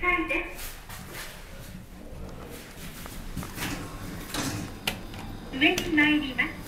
回です。上に参ります。